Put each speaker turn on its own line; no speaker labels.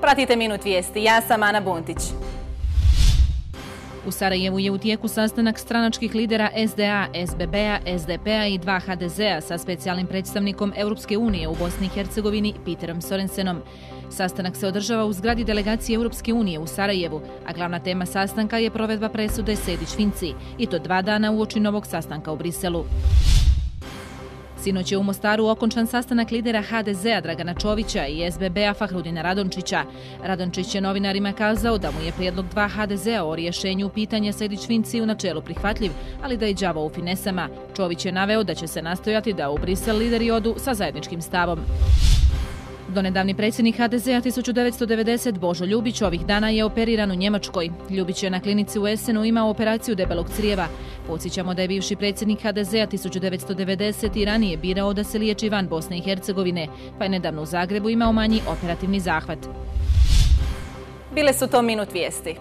Pratite Minut vijesti, ja sam Ana Buntić.
U Sarajevu je u tijeku sastanak stranačkih lidera SDA, SBB-a, SDP-a i dva HDZ-a sa specijalnim predstavnikom Europske unije u Bosni i Hercegovini Peterom Sorensenom. Sastanak se održava u zgradi delegacije Europske unije u Sarajevu, a glavna tema sastanka je provedba presude Sedić-Finci i to dva dana uoči novog sastanka u Briselu. Sinoć je u Mostaru okončan sastanak lidera HDZ-a Dragana Čovića i SBB-a Fahrudina Radončića. Radončić je novinarima kazao da mu je prijedlog dva HDZ-a o rješenju pitanja Sedić-Finci u načelu prihvatljiv, ali da je đavo u finesama. Čović je naveo da će se nastojati da u Brisel lideri odu sa zajedničkim stavom. Donedavni predsjednik HDZ-a 1990 Božo Ljubić ovih dana je operiran u Njemačkoj. Ljubić je na klinici u Esenu imao operaciju debelog crijeva. Podsjećamo da je bivši predsjednik HDZ-a 1990 i ranije birao da se liječi van Bosne i Hercegovine, pa je nedavno u Zagrebu imao manji operativni zahvat.
Bile su to minut vijesti.